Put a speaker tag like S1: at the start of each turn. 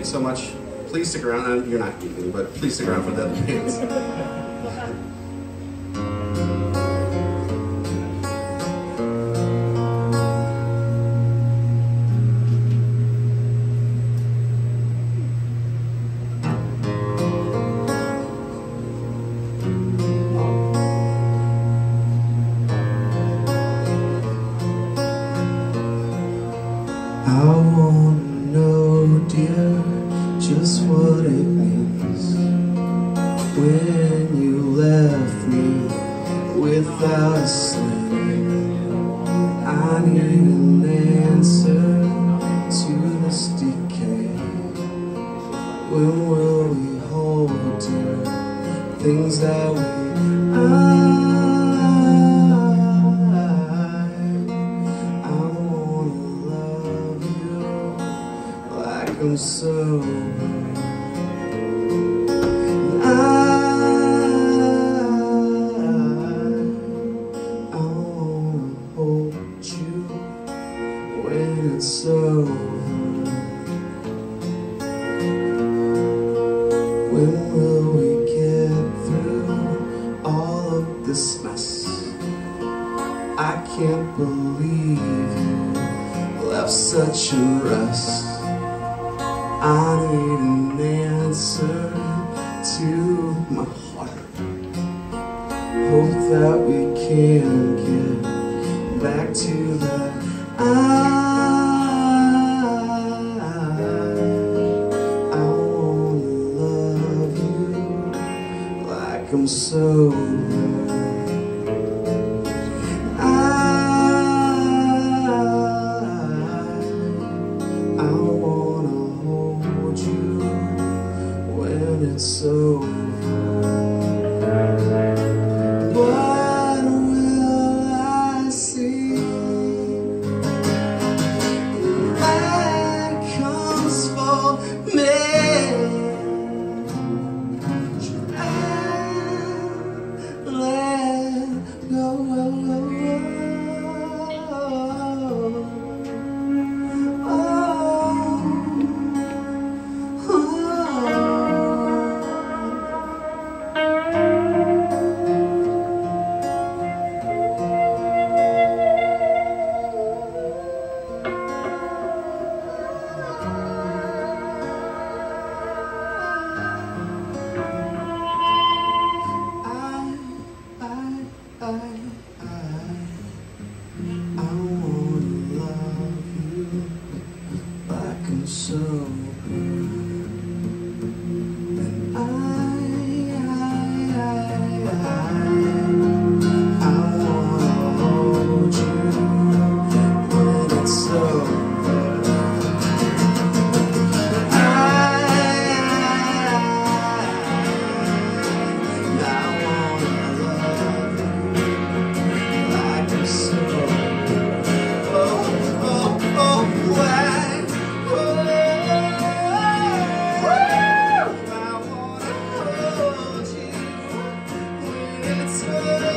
S1: Thanks so much. Please stick around. You're not leaving, but please stick around for the other bands. just what it means when you left me without a sling. I need an answer to this decay. When will we hold dear things that we I like I'm. I, I wanna hold you when it's over. When will we get through all of this mess? I can't believe you left such a mess. I need an answer to my heart. Hope that we can get back to the I. I wanna love you like I'm so. so so whisper